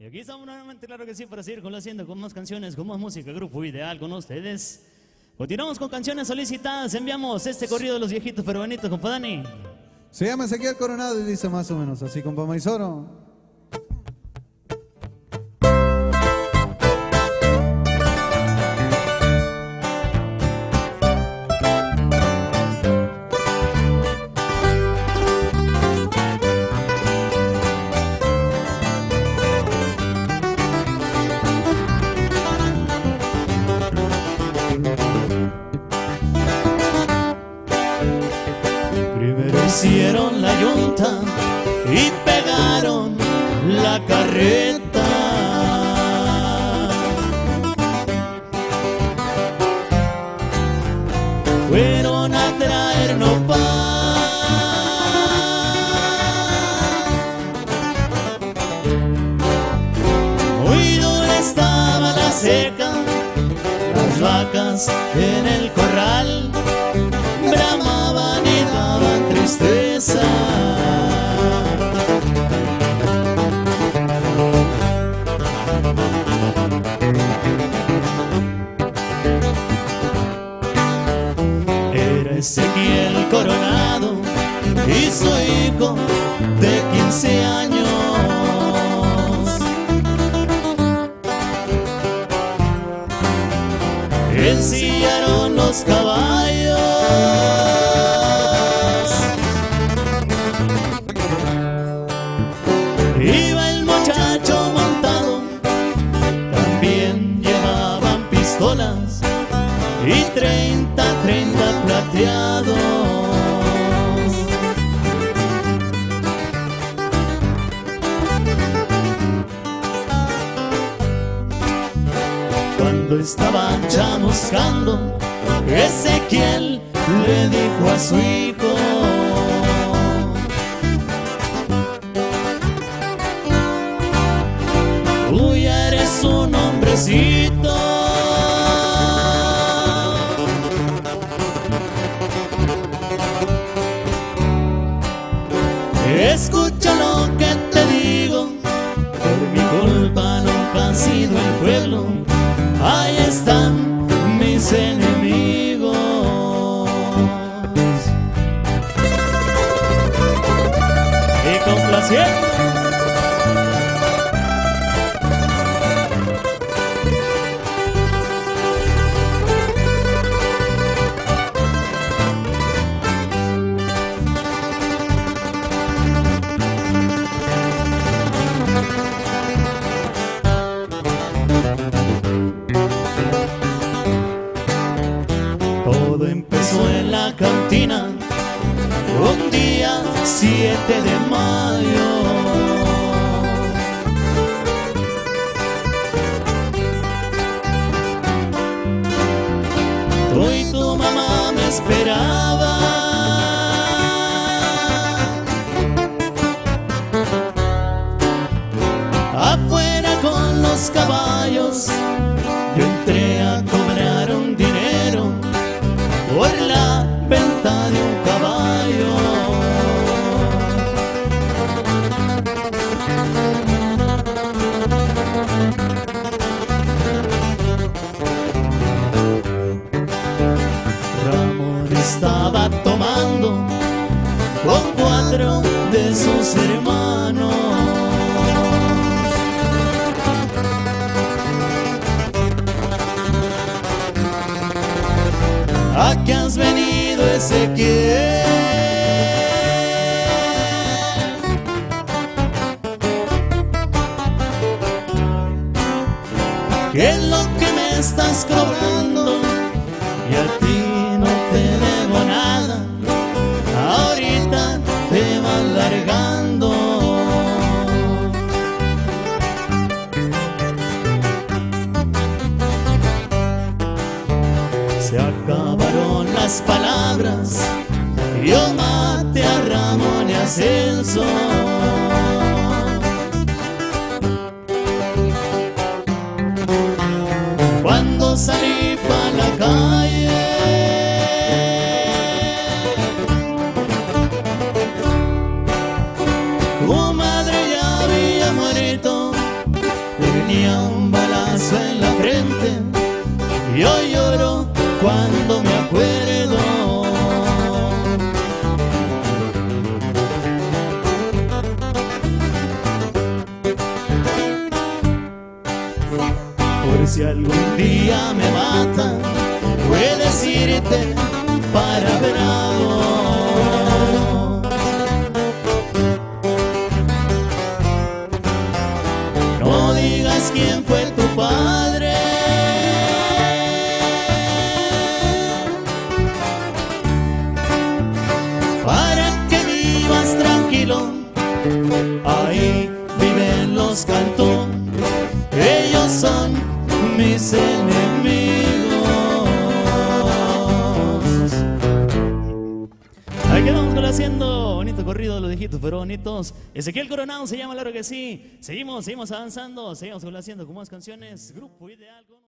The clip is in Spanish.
Y aquí estamos nuevamente, claro que sí, para seguir con lo haciendo, con más canciones, con más música, grupo ideal con ustedes. Continuamos con canciones solicitadas, enviamos este corrido de los viejitos pero bonitos. Se llama Ezequiel Coronado y dice más o menos así, compa Maizoro. Hicieron la yunta su hijo de 15 años. ensillaron los caballos. Iba el muchacho montado, también llevaban pistolas y 30, 30 plateados. Estaban chamuscando, Ezequiel le dijo a su hijo: Tú eres un hombrecito. Escucha lo que te digo, Todo empezó en la cantina. Un día 7 de estaba tomando con cuatro de sus hermanos. ¿A qué has venido Ezequiel? ¿Qué es lo que me estás cobrando? Y a ti Se acabaron las palabras, yo maté a Ramón y a Algún día me matan, puedes irte para bravo. No digas quién fue tu padre. Para que vivas tranquilo, mis enemigos. Ahí quedamos con haciendo bonito corrido los viejitos, pero bonitos. Ezequiel Coronado se llama, claro que sí. Seguimos, seguimos avanzando, seguimos haciendo con más canciones. Grupo Ideal. con-